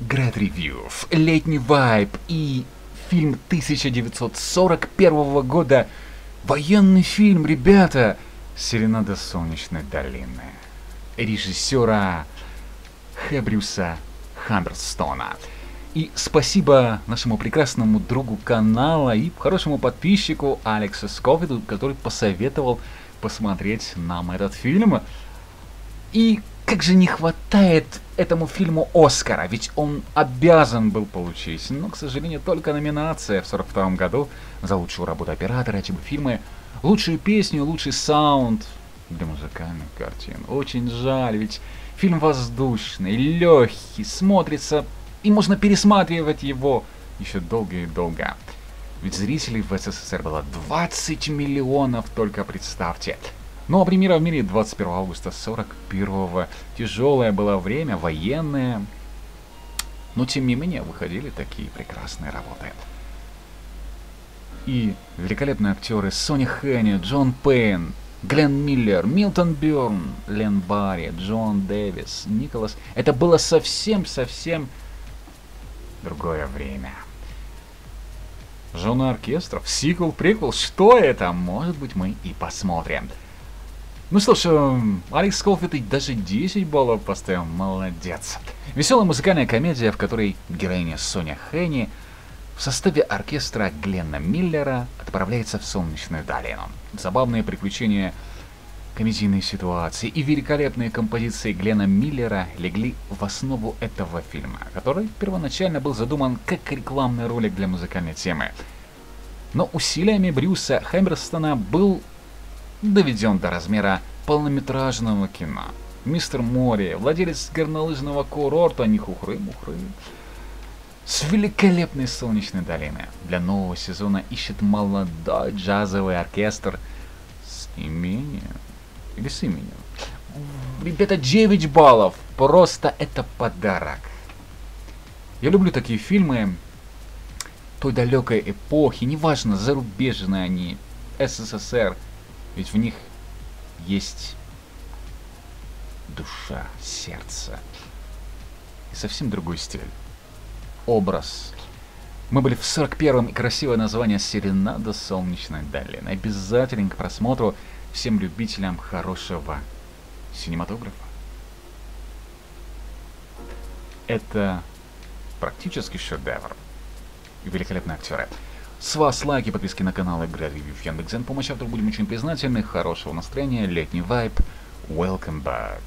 Great Review, летний вайб и фильм 1941 года. Военный фильм, ребята. Серенада Солнечной долины. Режиссера Хэбрюса Хаммерстона. И спасибо нашему прекрасному другу канала и хорошему подписчику Алексу Сковиду, который посоветовал посмотреть нам этот фильм. И как же не хватает этому фильму Оскара, ведь он обязан был получить, но, к сожалению, только номинация в 42 году за лучшую работу оператора, бы фильмы, лучшую песню, лучший саунд для музыкальных картин. Очень жаль, ведь фильм воздушный, легкий, смотрится, и можно пересматривать его еще долго и долго. Ведь зрителей в СССР было 20 миллионов, только представьте. Ну а премьера в мире 21 августа 41 Тяжелое было время, военное. Но тем не менее выходили такие прекрасные работы. И великолепные актеры Сони Хенни, Джон Пейн, Глен Миллер, Милтон Бёрн, Лен Барри, Джон Дэвис, Николас. Это было совсем-совсем другое время. Жена оркестров, сиквел, приквел, что это? Может быть мы и посмотрим. Ну что ж, эм, Алекс Сколфилд даже 10 баллов поставил, молодец. Веселая музыкальная комедия, в которой героиня Соня Хенни в составе оркестра Гленна Миллера отправляется в солнечную долину. Забавные приключения комедийные ситуации и великолепные композиции Глена Миллера легли в основу этого фильма, который первоначально был задуман как рекламный ролик для музыкальной темы. Но усилиями Брюса Хэмерстона был доведен до размера полнометражного кино. Мистер Мори, владелец горнолыжного курорта Нихухры-Мухры, с великолепной солнечной долины. Для нового сезона ищет молодой джазовый оркестр с имением. Или с именем. Ребята, 9 баллов. Просто это подарок. Я люблю такие фильмы той далекой эпохи, неважно, зарубежные они, СССР, ведь в них есть душа, сердце и совсем другой стиль. Образ. Мы были в 41-м и красивое название «Серенада солнечной долины». Обязательно к просмотру всем любителям хорошего синематографа. Это практически шедевр. И великолепные актеры. С вас лайки, подписки на канал, игра ревью в Яндекс.Зен. Помощь автору будем очень признательны. Хорошего настроения, летний вайб. Welcome back.